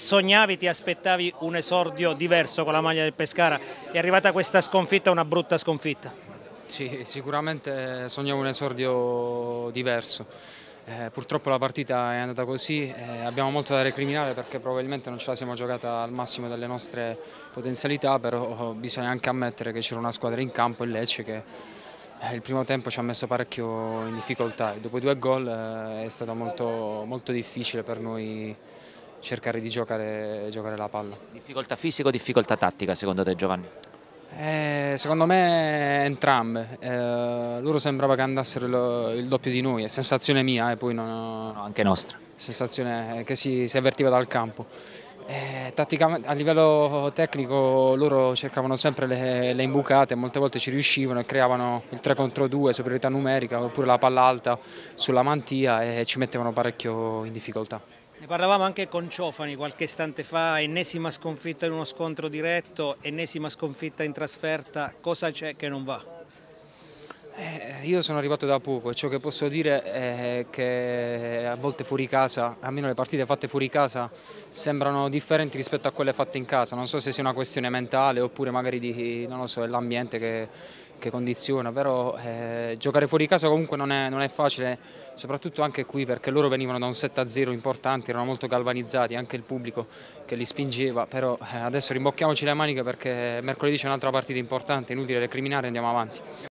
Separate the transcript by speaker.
Speaker 1: sognavi, ti aspettavi un esordio diverso con la maglia del Pescara, è arrivata questa sconfitta, una brutta sconfitta.
Speaker 2: Sì, sicuramente sognavo un esordio diverso. Eh, purtroppo la partita è andata così, eh, abbiamo molto da recriminare perché probabilmente non ce la siamo giocata al massimo delle nostre potenzialità, però bisogna anche ammettere che c'era una squadra in campo, il Lecce, che eh, il primo tempo ci ha messo parecchio in difficoltà. Dopo i due gol eh, è stato molto, molto difficile per noi cercare di giocare, giocare la palla.
Speaker 3: Difficoltà fisica o difficoltà tattica secondo te Giovanni?
Speaker 2: Eh, secondo me entrambe, eh, loro sembrava che andassero il, il, doppio di noi, è sensazione mia e eh, poi non,
Speaker 3: no, anche nostra.
Speaker 2: Sensazione che si, si avvertiva dal campo. Eh, a livello tecnico loro cercavano sempre le, le, imbucate, molte volte ci riuscivano e creavano il 3 contro 2, superiorità numerica oppure la palla alta sulla mantia e ci mettevano parecchio in difficoltà.
Speaker 1: Ne parlavamo anche con Ciofani qualche istante fa, ennesima sconfitta in uno scontro diretto, ennesima sconfitta in trasferta, cosa c'è che non va?
Speaker 2: Eh, io sono arrivato da poco e ciò che posso dire è che a volte fuori casa, almeno le partite fatte fuori casa, sembrano differenti rispetto a quelle fatte in casa. Non so se sia una questione mentale oppure magari di, so, l'ambiente che, che, condiziona, però eh, giocare fuori casa comunque non è, non è, facile, soprattutto anche qui perché loro venivano da un 7-0 importante, erano molto galvanizzati, anche il pubblico che li spingeva, però eh, adesso rimbocchiamoci le maniche perché mercoledì c'è un'altra partita importante, inutile recriminare, andiamo avanti.